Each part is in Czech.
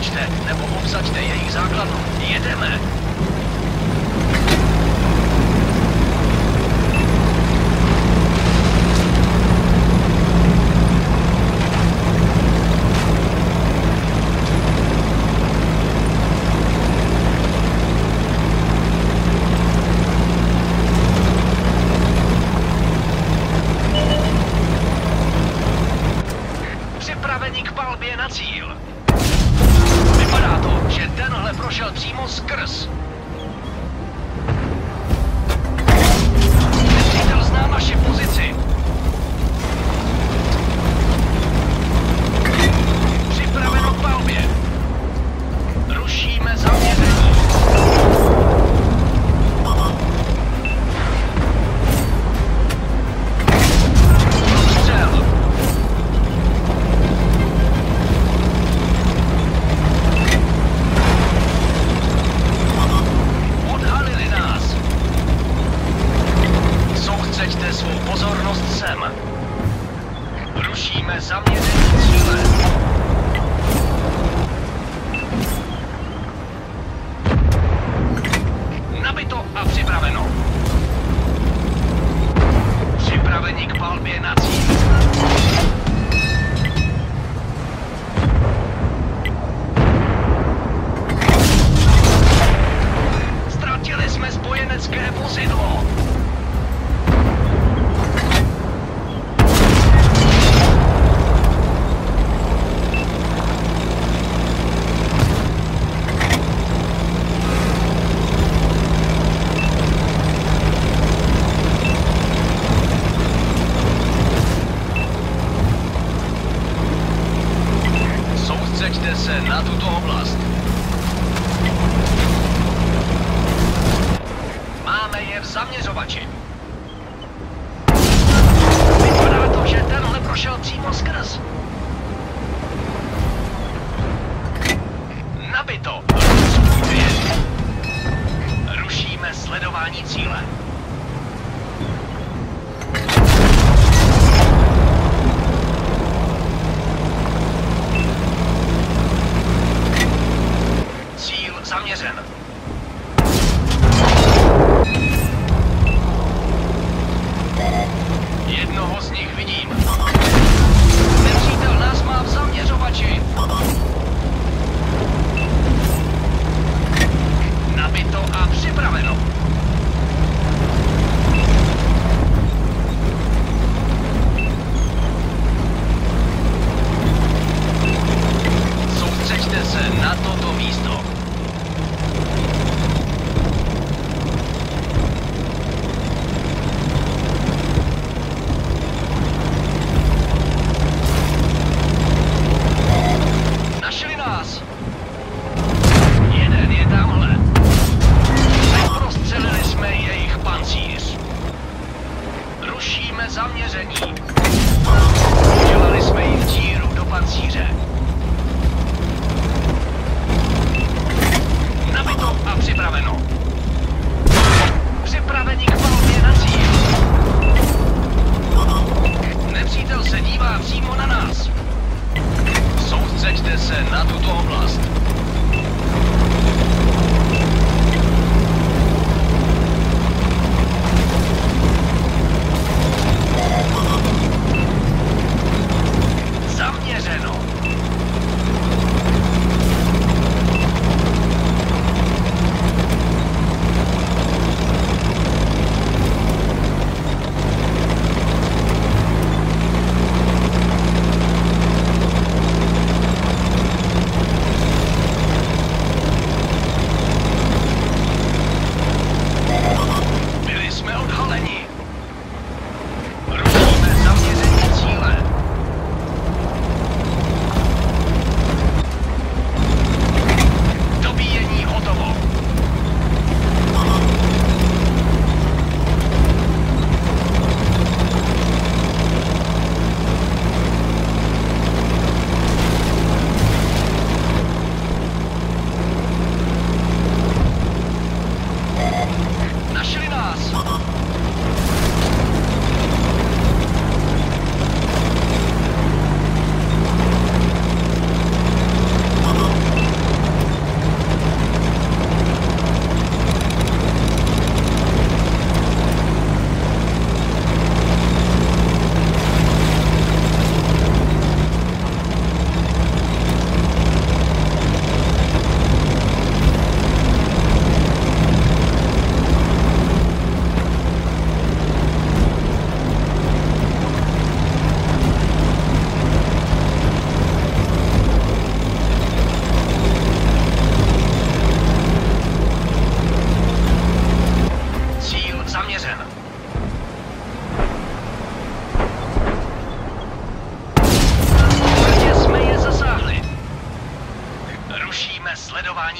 zničte nebo obsaďte jejich základnu. Jedeme!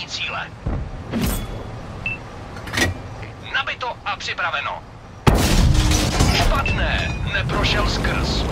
hlavní cíle. Nabito a připraveno. Špatné, neprošel skrz.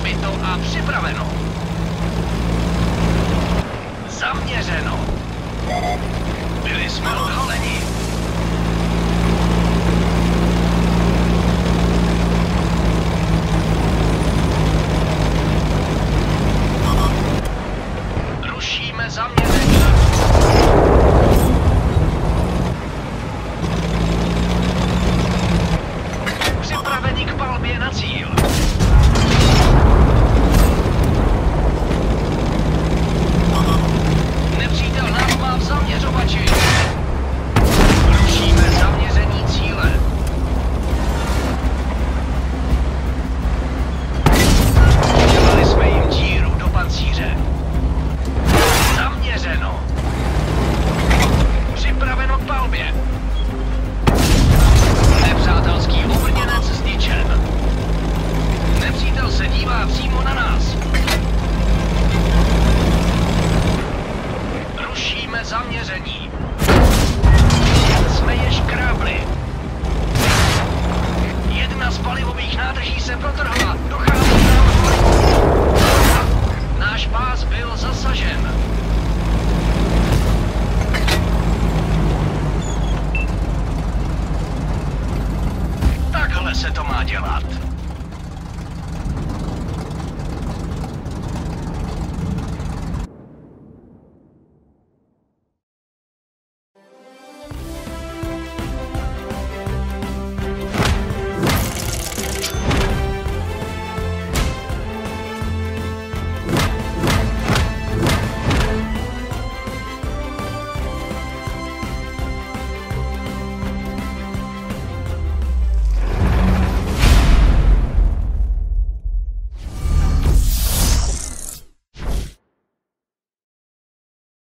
nabito a připraveno, Zaměřeno. Byli jsme odhaleni. Rušíme zaměření. Radiomat.